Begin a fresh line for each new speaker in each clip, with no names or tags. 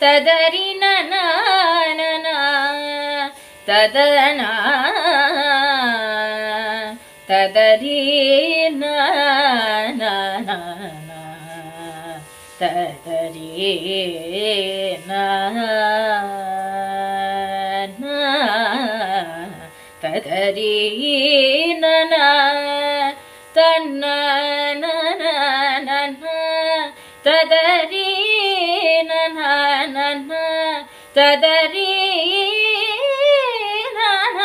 ತದರಿ ನನ ತದನ ತದರಿ ನ ತದರಿ ನ ತದರಿ ನನ ತನ್ನ ನನ ನನ ತದರಿ ನನ ನನ ತದರಿ ನನ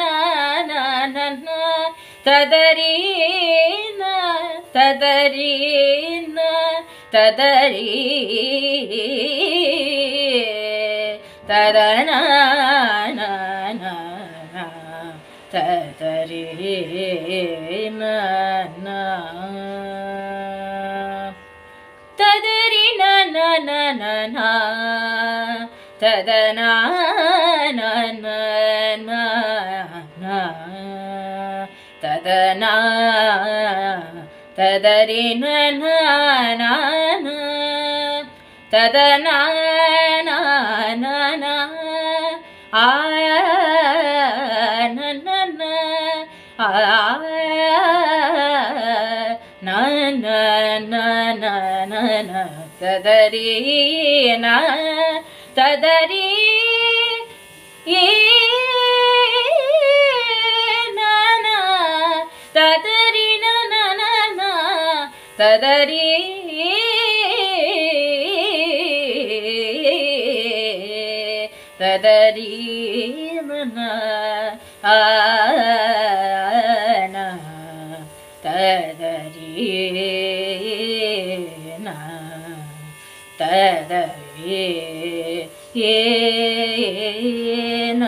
ನನ ನನ ತದರಿ ನ ತದರಿ ನ ತದರಿ ತದನ ನ ನ ನ ತದರಿ ನ ನ ತದರಿ ನ തദന തദരി തദന ആയ തദരീന ತದರಿ ನ ನ ನ ನ ತದನ ನ ನ ನ ಆ ನ ನ ನ ಆ ನ ನ ನ ನ ನ ನ ತದರಿ ನ ತದರಿ ಏ ನ ನ ತದರಿ ನ ನ ನ ನ ತದರಿ ತದರಿ ಏ ನ